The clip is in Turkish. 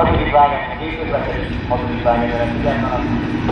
Hatodik vágány, a gépközlekedés, hatodik vágány, a 16.